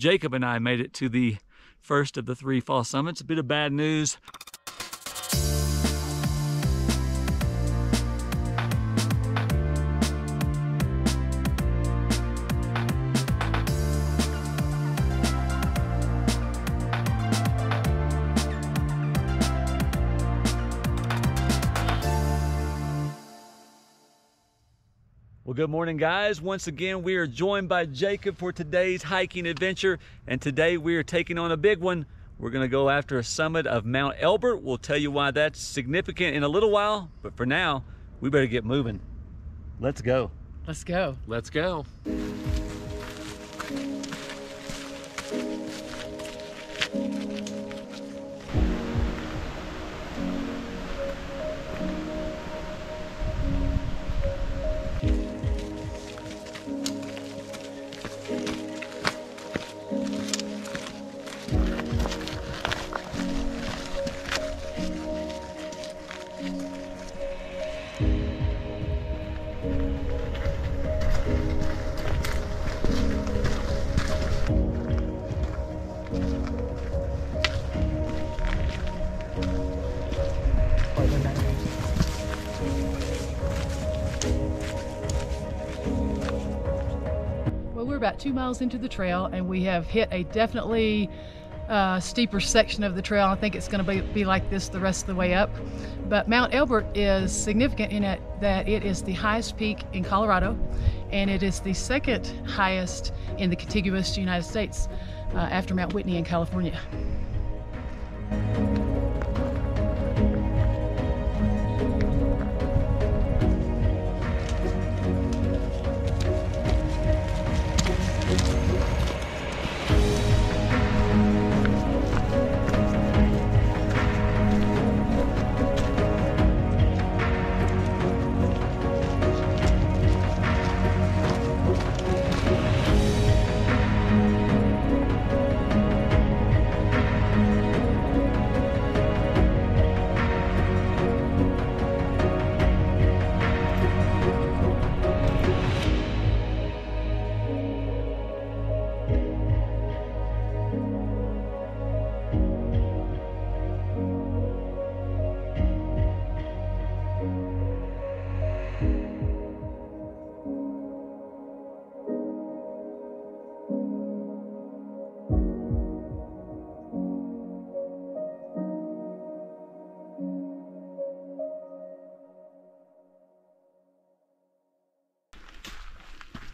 Jacob and I made it to the first of the three fall summits. A bit of bad news. Good morning, guys. Once again, we are joined by Jacob for today's hiking adventure. And today we are taking on a big one. We're going to go after a summit of Mount Elbert. We'll tell you why that's significant in a little while. But for now, we better get moving. Let's go. Let's go. Let's go. Well, we're about two miles into the trail and we have hit a definitely uh, steeper section of the trail. I think it's going to be, be like this the rest of the way up. But Mount Elbert is significant in it that it is the highest peak in Colorado and it is the second highest in the contiguous United States uh, after Mount Whitney in California.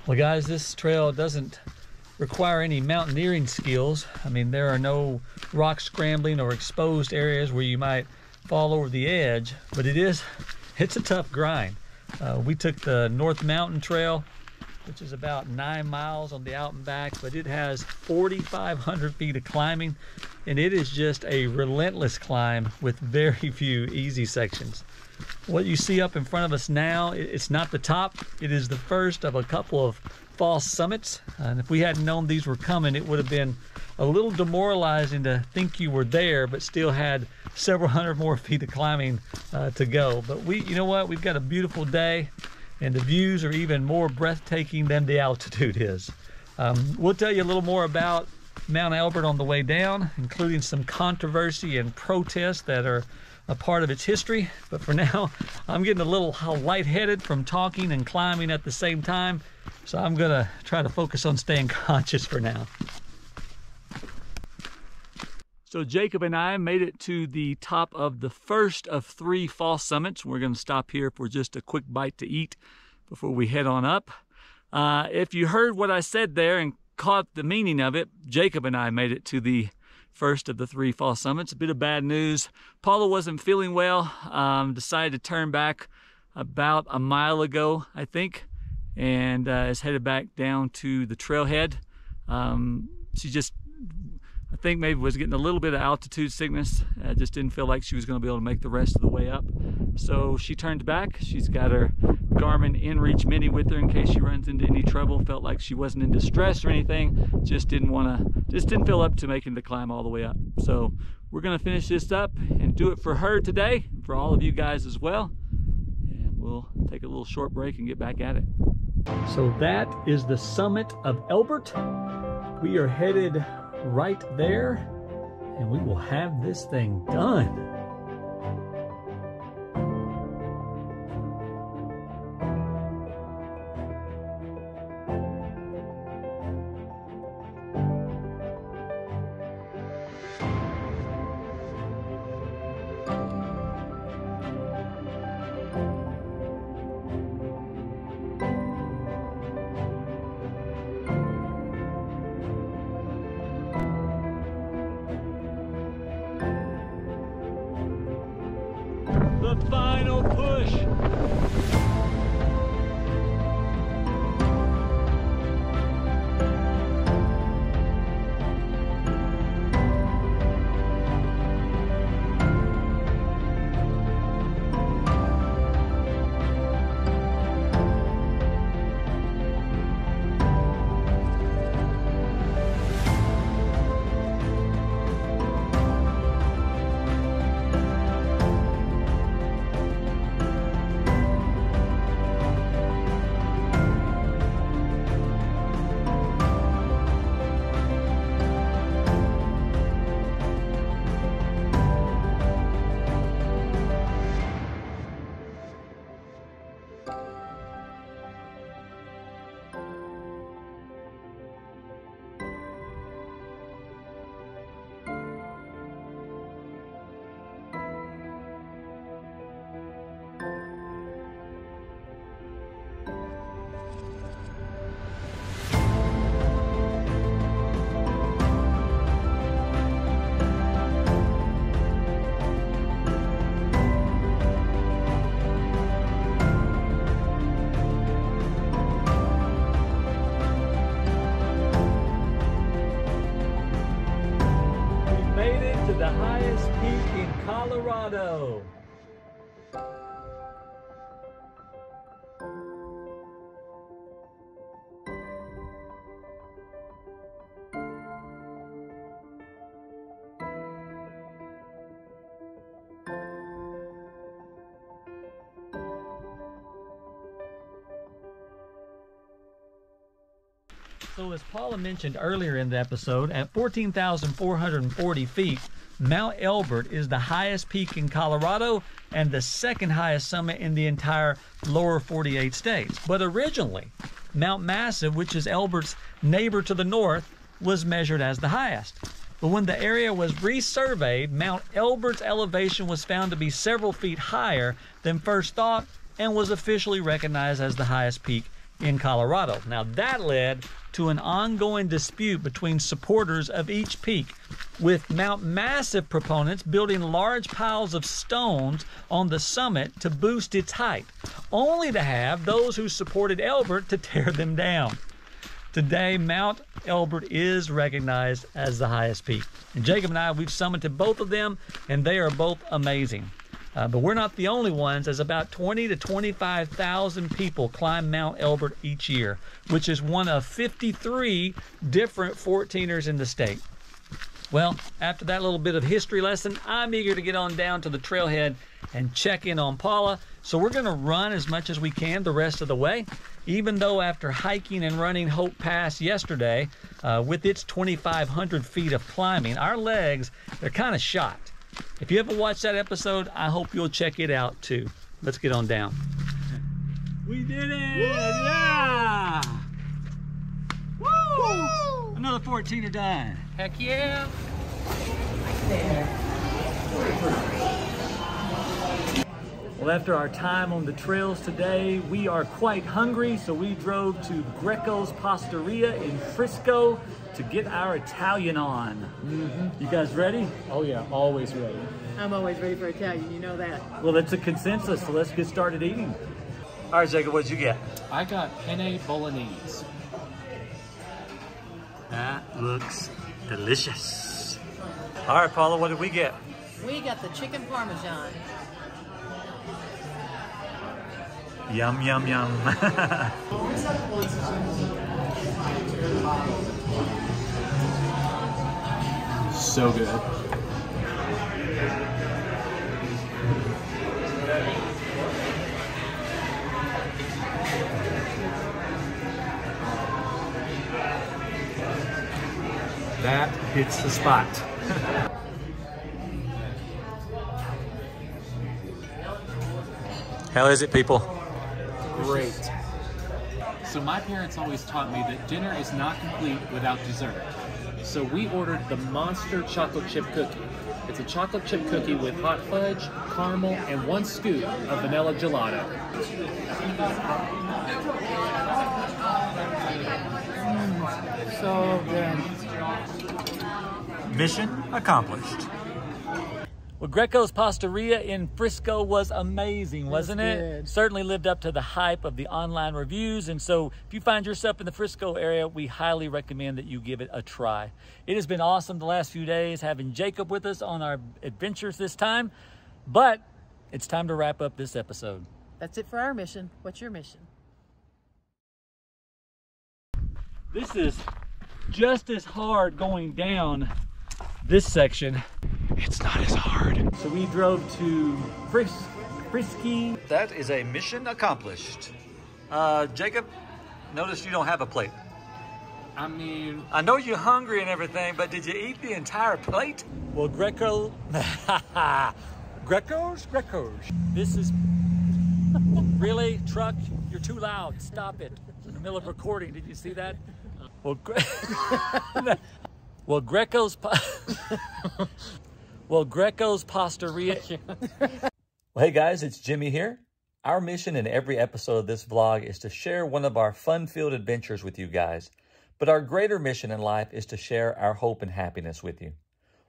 Well, guys, this trail doesn't require any mountaineering skills. I mean, there are no rock scrambling or exposed areas where you might fall over the edge, but it is, it's a tough grind. Uh, we took the North Mountain Trail, which is about nine miles on the out and back, but it has 4,500 feet of climbing, and it is just a relentless climb with very few easy sections. What you see up in front of us now, it's not the top, it is the first of a couple of false summits. And if we hadn't known these were coming, it would have been a little demoralizing to think you were there, but still had several hundred more feet of climbing uh, to go. But we, you know what, we've got a beautiful day and the views are even more breathtaking than the altitude is. Um, we'll tell you a little more about Mount Elbert on the way down, including some controversy and protests that are a part of its history. But for now, I'm getting a little lightheaded from talking and climbing at the same time. So I'm gonna try to focus on staying conscious for now. So Jacob and I made it to the top of the first of three false summits. We're gonna stop here for just a quick bite to eat before we head on up. Uh, if you heard what I said there and caught the meaning of it, Jacob and I made it to the first of the three fall summits. A bit of bad news. Paula wasn't feeling well, um, decided to turn back about a mile ago, I think, and uh, is headed back down to the trailhead. Um, she just, I think maybe was getting a little bit of altitude sickness. I just didn't feel like she was going to be able to make the rest of the way up. So she turned back. She's got her Garmin InReach Mini with her in case she runs into any trouble. Felt like she wasn't in distress or anything. Just didn't want to, just didn't feel up to making the climb all the way up. So we're going to finish this up and do it for her today, for all of you guys as well. And we'll take a little short break and get back at it. So that is the summit of Elbert. we are headed right there and we will have this thing done. The final push. Colorado. So as Paula mentioned earlier in the episode, at 14,440 feet, Mount Elbert is the highest peak in Colorado and the second highest summit in the entire lower 48 states. But originally, Mount Massive, which is Elbert's neighbor to the north, was measured as the highest. But when the area was resurveyed, Mount Elbert's elevation was found to be several feet higher than first thought and was officially recognized as the highest peak in Colorado. Now that led to an ongoing dispute between supporters of each peak, with Mount Massive proponents building large piles of stones on the summit to boost its height, only to have those who supported Elbert to tear them down. Today, Mount Elbert is recognized as the highest peak. And Jacob and I, we've summited both of them, and they are both amazing. Uh, but we're not the only ones, as about 20 to 25,000 people climb Mount Elbert each year, which is one of 53 different 14ers in the state. Well, after that little bit of history lesson, I'm eager to get on down to the trailhead and check in on Paula. So we're going to run as much as we can the rest of the way, even though after hiking and running Hope Pass yesterday, uh, with its 2,500 feet of climbing, our legs, they're kind of shot. If you haven't watched that episode, I hope you'll check it out too. Let's get on down. We did it! Yeah! Woo! Another 14 to done. Heck yeah. Well, after our time on the trails today, we are quite hungry, so we drove to Greco's Pastaria in Frisco to get our Italian on. Mm-hmm. You guys ready? Oh yeah, always ready. I'm always ready for Italian, you know that. Well, that's a consensus, so let's get started eating. All right, Jacob, what'd you get? I got penne bolognese. That looks delicious. All right, Paula, what did we get? We got the chicken parmesan. Yum, yum, yum. So good. That hits the spot. How is it, people? Great. So my parents always taught me that dinner is not complete without dessert. So we ordered the Monster Chocolate Chip Cookie. It's a chocolate chip cookie with hot fudge, caramel, and one scoop of vanilla gelato. Mm, so good. Mission accomplished. Well, Greco's Pastaria in Frisco was amazing, wasn't it? good. Certainly lived up to the hype of the online reviews. And so, if you find yourself in the Frisco area, we highly recommend that you give it a try. It has been awesome the last few days having Jacob with us on our adventures this time. But it's time to wrap up this episode. That's it for our mission. What's your mission? This is just as hard going down this section. It's not as hard. So we drove to Fris- Frisky. That is a mission accomplished. Uh, Jacob, notice you don't have a plate. I mean, I know you're hungry and everything, but did you eat the entire plate? Well, Greco, Greco's, Greco's. This is really truck. You're too loud. Stop it. In the middle of recording. Did you see that? Well, Gre- well, Greco's. Well, Greco's Pastaria. well, hey guys, it's Jimmy here. Our mission in every episode of this vlog is to share one of our fun-filled adventures with you guys. But our greater mission in life is to share our hope and happiness with you.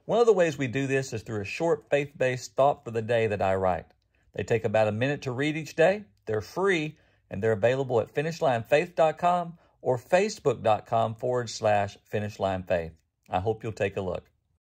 One of the ways we do this is through a short faith-based thought for the day that I write. They take about a minute to read each day. They're free and they're available at finishlinefaith.com or facebook.com forward slash finishlinefaith. I hope you'll take a look.